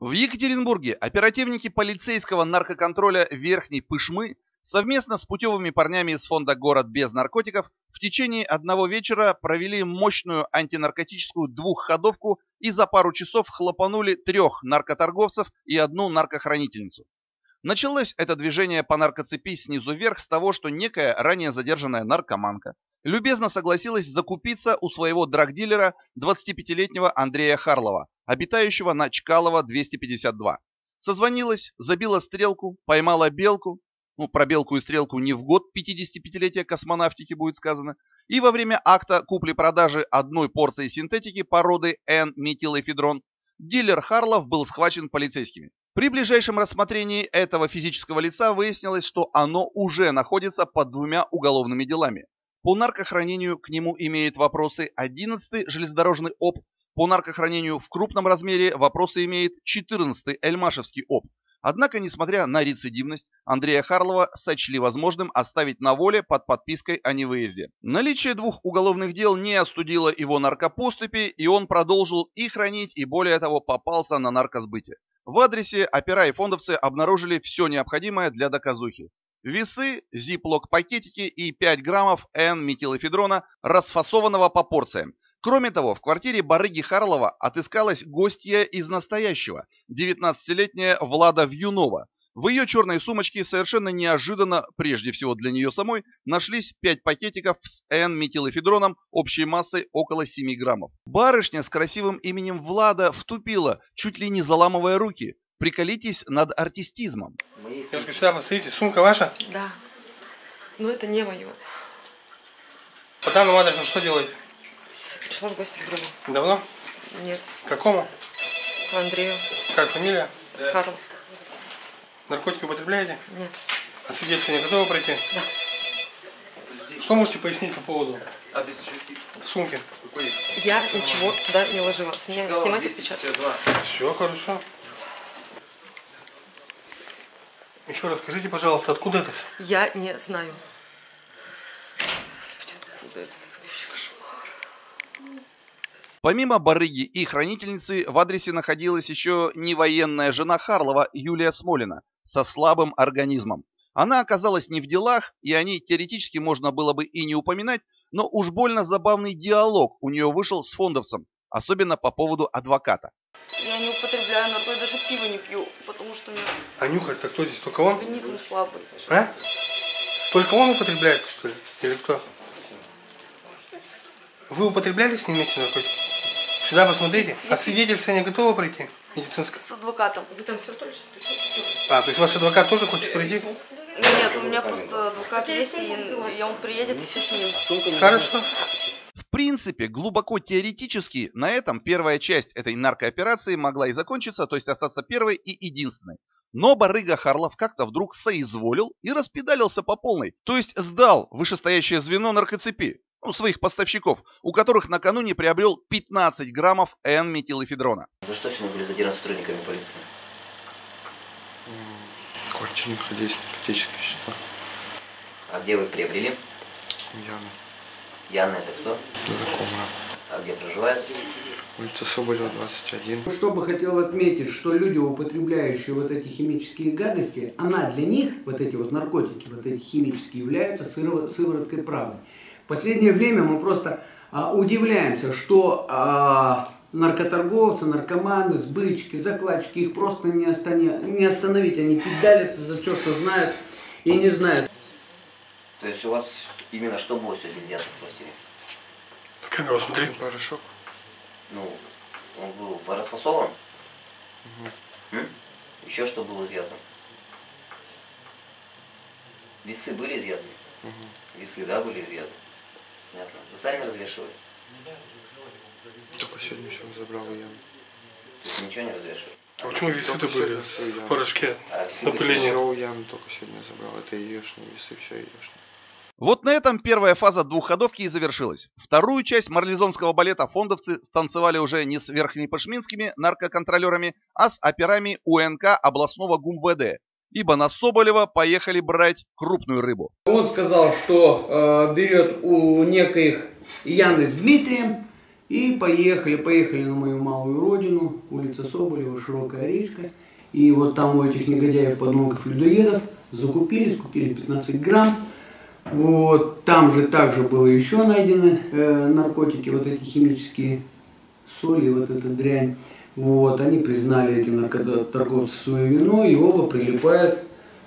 В Екатеринбурге оперативники полицейского наркоконтроля Верхней Пышмы совместно с путевыми парнями из фонда «Город без наркотиков» в течение одного вечера провели мощную антинаркотическую двухходовку и за пару часов хлопанули трех наркоторговцев и одну наркохранительницу. Началось это движение по наркоцепи снизу вверх с того, что некая ранее задержанная наркоманка любезно согласилась закупиться у своего драгдилера 25-летнего Андрея Харлова, обитающего на Чкалова 252. Созвонилась, забила стрелку, поймала белку, ну, про белку и стрелку не в год 55-летия космонавтики будет сказано, и во время акта купли-продажи одной порции синтетики породы N-метилэфедрон дилер Харлов был схвачен полицейскими. При ближайшем рассмотрении этого физического лица выяснилось, что оно уже находится под двумя уголовными делами. По наркохранению к нему имеет вопросы 11-й железнодорожный ОП, по наркохранению в крупном размере вопросы имеет 14-й Эльмашевский ОП. Однако, несмотря на рецидивность, Андрея Харлова сочли возможным оставить на воле под подпиской о невыезде. Наличие двух уголовных дел не остудило его наркопоступи, и он продолжил их хранить и более того попался на наркосбыте. В адресе опера и фондовцы обнаружили все необходимое для доказухи. Весы, зиплок-пакетики и 5 граммов N-метилэфедрона, расфасованного по порциям. Кроме того, в квартире барыги Харлова отыскалась гостья из настоящего, 19-летняя Влада Вьюнова. В ее черной сумочке совершенно неожиданно, прежде всего для нее самой, нашлись 5 пакетиков с N-метилэфедроном общей массой около 7 граммов. Барышня с красивым именем Влада втупила, чуть ли не заламывая руки. Приколитесь над артистизмом. Девушка, сюда посмотрите. Сумка ваша? Да. Но это не мое. По данному адресу что делаете? Пришла в гости к другу. Давно? Нет. К какому? К Андрею. Как фамилия? Карлов. Наркотики употребляете? Нет. А свидетельствование готовы пройти? Да. Что можете пояснить по поводу сумки? Какой есть? Я ничего туда не ложила. С меня снимать отпечатки. 252. Все хорошо. Еще раз скажите, пожалуйста, откуда это? всё? Я не знаю. Господи, откуда это? Помимо барыги и хранительницы, в адресе находилась еще невоенная жена Харлова Юлия Смолина со слабым организмом. Она оказалась не в делах, и о ней теоретически можно было бы и не упоминать, но уж больно забавный диалог у нее вышел с фондовцем, особенно по поводу адвоката. Я не употребляю наркотики, даже пиво не пью, потому что у меня А нюхать-то кто здесь? Только он? организм слабый. А? Только он употребляет, что ли? Или кто? Вы употребляли с ним вместе наркотики? Сюда посмотрите. А свидетельствование готово пройти? Медицинское. С адвокатом. Вы там все только? А, то есть ваш адвокат тоже хочет пройти? Нет, у меня просто адвокат есть, и, и он приедет, и все с ним. Хорошо. В принципе, глубоко теоретически, на этом первая часть этой наркооперации могла и закончиться, то есть остаться первой и единственной. Но барыга Харлов как-то вдруг соизволил и распедалился по полной, то есть сдал вышестоящее звено наркоцепи, ну, своих поставщиков, у которых накануне приобрел 15 граммов N-метилэфедрона. За что сегодня были задержаны сотрудниками полиции? Квартирных ходейств, наркотические вещества. А где вы их приобрели? Яна. Яна это кто? Знакомая. А где проживает? Улица Соболева, 21. Что бы хотел отметить, что люди, употребляющие вот эти химические гадости, она для них, вот эти вот наркотики, вот эти химические, являются сывороткой правды. В последнее время мы просто а, удивляемся, что а, наркоторговцы, наркоманы, сбытчики, закладчики, их просто не, остане- не остановить. Они педалятся за все, что знают и не знают. То есть у вас именно что было сегодня взято в квартире? В камеру смотри. Порошок. Ну, он был расфасован? М? Еще что было изъято? Весы были изъяты? Весы, да, были изъяты? Понятно. Вы сами развешивали? Только сегодня еще забрал у Яны. То есть ничего не развешивали? А почему весы-то Только были в порошке? А все Напыление. Все у Яны только сегодня забрал. Это еешные весы, все еешные. Вот на этом первая фаза двухходовки и завершилась. Вторую часть марлезонского балета фондовцы станцевали уже не с верхнепашминскими наркоконтролерами, а с операми УНК областного ГУМВД, ибо на Соболева поехали брать крупную рыбу. Он сказал, что э, берет у некоих Яны с Дмитрием И поехали, поехали на мою малую родину, улица Соболева, широкая речка. И вот там у этих негодяев, подонков, людоедов закупили, скупили 15 грамм. Вот, там же также было еще найдены э, наркотики, вот эти химические соли, вот эта дрянь. Вот, они признали эти наркоторговцы свою вину, и оба прилипают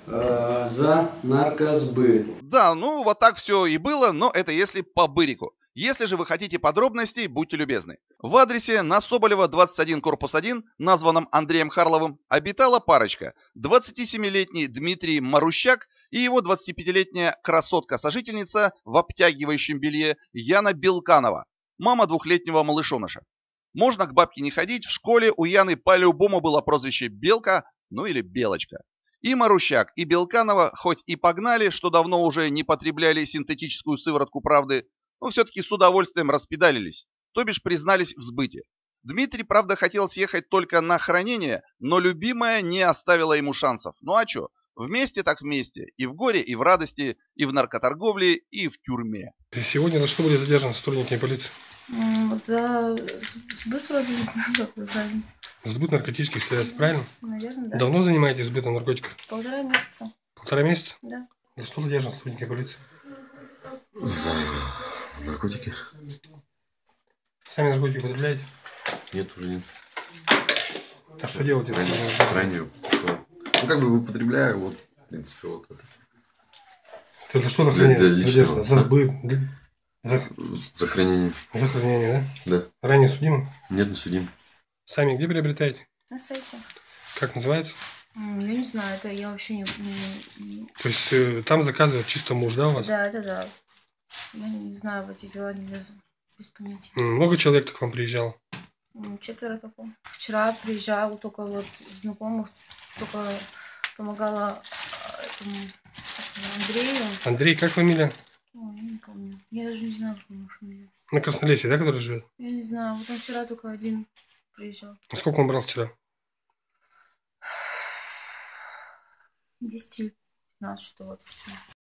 э, за наркосбыт. Да, ну вот так все и было, но это если по бырику. Если же вы хотите подробностей, будьте любезны. В адресе на Соболева 21 корпус 1, названном Андреем Харловым, обитала парочка. 27-летний Дмитрий Марущак и его 25-летняя красотка-сожительница в обтягивающем белье Яна Белканова, мама двухлетнего малышоныша. Можно к бабке не ходить, в школе у Яны по-любому было прозвище Белка, ну или Белочка. И Марущак, и Белканова хоть и погнали, что давно уже не потребляли синтетическую сыворотку правды, но все-таки с удовольствием распедалились, то бишь признались в сбыте. Дмитрий, правда, хотел съехать только на хранение, но любимая не оставила ему шансов. Ну а что, вместе так вместе, и в горе, и в радости, и в наркоторговле, и в тюрьме. Сегодня за что были задержаны сотрудники полиции? За сбыт вроде не знаю, как правильно. Сбыт наркотических средств, правильно? Наверное, да. Давно занимаетесь сбытом наркотиков? Полтора месяца. Полтора месяца? Да. За что задержаны сотрудники полиции? За наркотики? Сами наркотики употребляете? Нет, уже нет. А что делаете? Ранее, ранее. Ну, как бы употребляю, вот, в принципе, вот это. Это что за Для- хранение? для личного, задержано? За да. сбыт? За, За хранение. за хранение, да? Да. Ранее судимы? Нет, не судим. Сами где приобретаете? На сайте. Как называется? Я не знаю, это я вообще не... То есть э, там заказывает чисто муж, да, у вас? Да, это да. Я не знаю, в эти дела не лезу. Без понятия. Много человек к вам приезжало? М, Четверо только. Вчера приезжал только вот знакомых, только помогала а, этому Андрею. Андрей, как фамилия? Ой, я не помню. Я даже не знаю, как его фамилия. На Краснолесье, да, который живет? Я не знаю. Вот он вчера только один приезжал. А Сколько он брал вчера? 10 или 15 что вот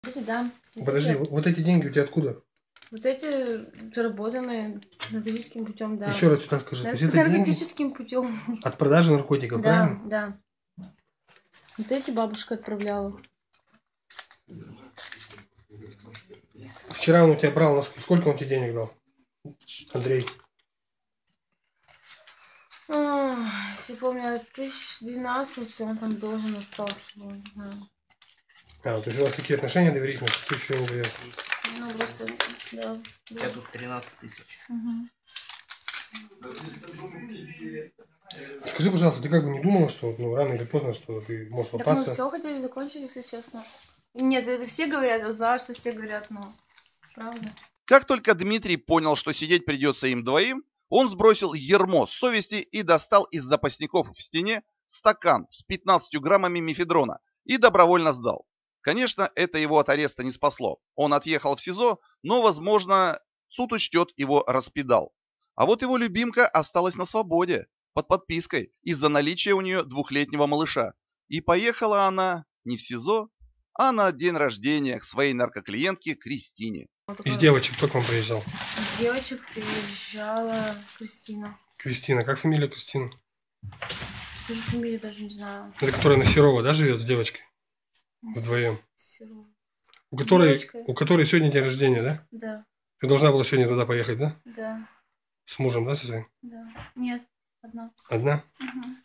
эти, да. Подожди, вот вот эти деньги у тебя откуда? Вот эти заработанные наркотическим путем, да. Еще раз сюда скажи. Деньги наркотическим путем. от продажи наркотиков, Да, правильно? да. Вот эти бабушка отправляла. Вчера он у тебя брал, сколько он тебе денег дал? Андрей. А, Если помню, тысяч двенадцать он там должен остался. был, знаю. А, то есть у вас такие отношения доверительные, что ты еще не даешь. Ну, просто, да. да. Я тут 13 тысяч. Мгм. Скажи, пожалуйста, ты как бы не думала, что ну, рано или поздно, что ты можешь Так мы попасться? все хотели закончить, если честно. Нет, это все говорят, я знаю, что все говорят, но правда. Как только Дмитрий понял, что сидеть придется им двоим, он сбросил ермо с совести и достал из запасников в стене стакан с 15 граммами мефедрона и добровольно сдал. Конечно, это его от ареста не спасло. Он отъехал в СИЗО, но, возможно, суд учтет его распидал. А вот его любимка осталась на свободе, под подпиской, из-за наличия у нее двухлетнего малыша. И поехала она не в СИЗО, а на день рождения к своей наркоклиентке Кристине. Вот Из девочек кто к вам приезжал? Из девочек приезжала Кристина. Кристина. Как фамилия Кристина? Тоже фамилию даже не знаю. Это которая на Серова, да, живет с девочкой? Вдвоем. Серова. У которой, девочкой. у которой сегодня день рождения, да? Да, Ты должна была сегодня туда поехать, да? да, С мужем, да, со своим? да. Нет, одна. Одна? Мгм.